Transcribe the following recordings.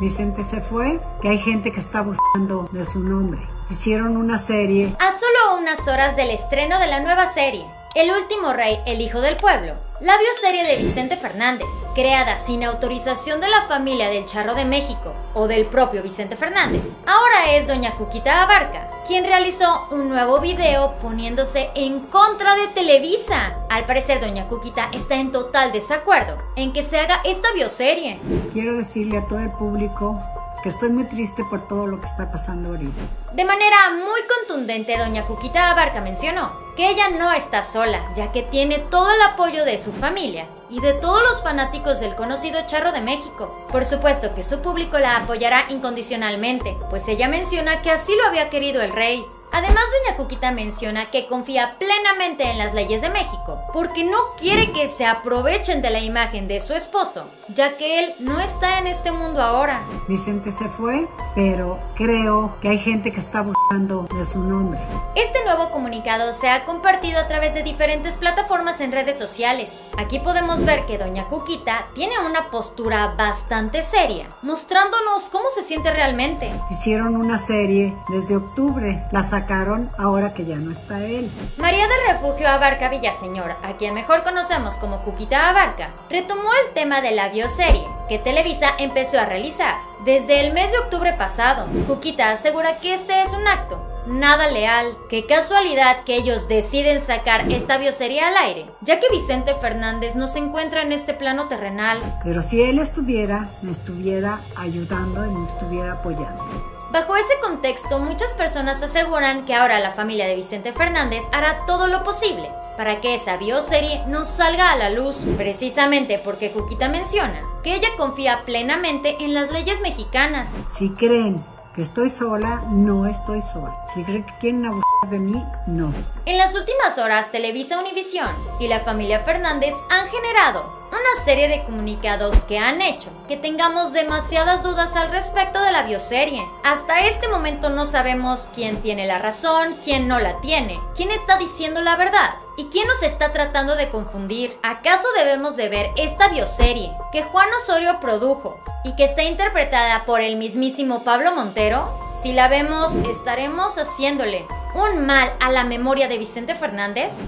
Vicente se fue, que hay gente que está buscando de su nombre. Hicieron una serie. A solo unas horas del estreno de la nueva serie, El último rey, el hijo del pueblo, la bioserie de Vicente Fernández, creada sin autorización de la familia del Charro de México o del propio Vicente Fernández, ahora es doña Cuquita Abarca, quien realizó un nuevo video poniéndose en contra de Televisa. Al parecer doña Cuquita está en total desacuerdo en que se haga esta bioserie. Quiero decirle a todo el público que estoy muy triste por todo lo que está pasando ahorita. De manera muy contundente, doña Cuquita Abarca mencionó ella no está sola, ya que tiene todo el apoyo de su familia y de todos los fanáticos del conocido Charro de México. Por supuesto que su público la apoyará incondicionalmente, pues ella menciona que así lo había querido el rey. Además, doña Cuquita menciona que confía plenamente en las leyes de México, porque no quiere que se aprovechen de la imagen de su esposo, ya que él no está en este mundo ahora. Vicente se fue, pero creo que hay gente que está buscando de su nombre. Este nuevo comunicado se ha compartido a través de diferentes plataformas en redes sociales. Aquí podemos ver que doña Cuquita tiene una postura bastante seria, mostrándonos cómo se siente realmente. Hicieron una serie desde octubre. La sacaron ahora que ya no está él. María de Refugio Abarca Villaseñor, a quien mejor conocemos como Cuquita Abarca, retomó el tema de la bioserie que Televisa empezó a realizar desde el mes de octubre pasado. Cuquita asegura que este es un acto nada leal. Qué casualidad que ellos deciden sacar esta bioserie al aire, ya que Vicente Fernández no se encuentra en este plano terrenal. Pero si él estuviera, me estuviera ayudando y me estuviera apoyando. Bajo ese contexto, muchas personas aseguran que ahora la familia de Vicente Fernández hará todo lo posible para que esa bioserie no salga a la luz, precisamente porque Cuquita menciona que ella confía plenamente en las leyes mexicanas. Si creen estoy sola, no estoy sola. Si creen que quieren abusar de mí, no. En las últimas horas, Televisa Univisión y la familia Fernández han generado una serie de comunicados que han hecho que tengamos demasiadas dudas al respecto de la bioserie. Hasta este momento no sabemos quién tiene la razón, quién no la tiene, quién está diciendo la verdad y quién nos está tratando de confundir. ¿Acaso debemos de ver esta bioserie que Juan Osorio produjo y que está interpretada por el mismísimo Pablo Montero? Si la vemos, estaremos haciéndole un mal a la memoria de Vicente Fernández.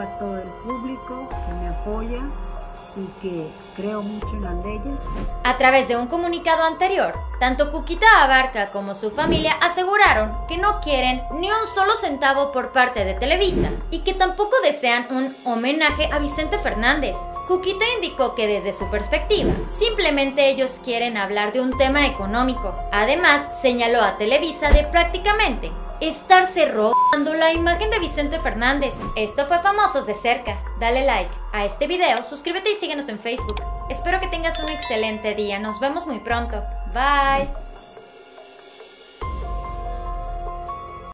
A todo el público que me apoya y que creo mucho en las leyes. A través de un comunicado anterior, tanto Cuquita Abarca como su familia aseguraron que no quieren ni un solo centavo por parte de Televisa y que tampoco desean un homenaje a Vicente Fernández. Cuquita indicó que desde su perspectiva, simplemente ellos quieren hablar de un tema económico. Además, señaló a Televisa de prácticamente estarse robando la imagen de Vicente Fernández. Esto fue Famosos de cerca. Dale like a este video, suscríbete y síguenos en Facebook. Espero que tengas un excelente día. Nos vemos muy pronto. Bye.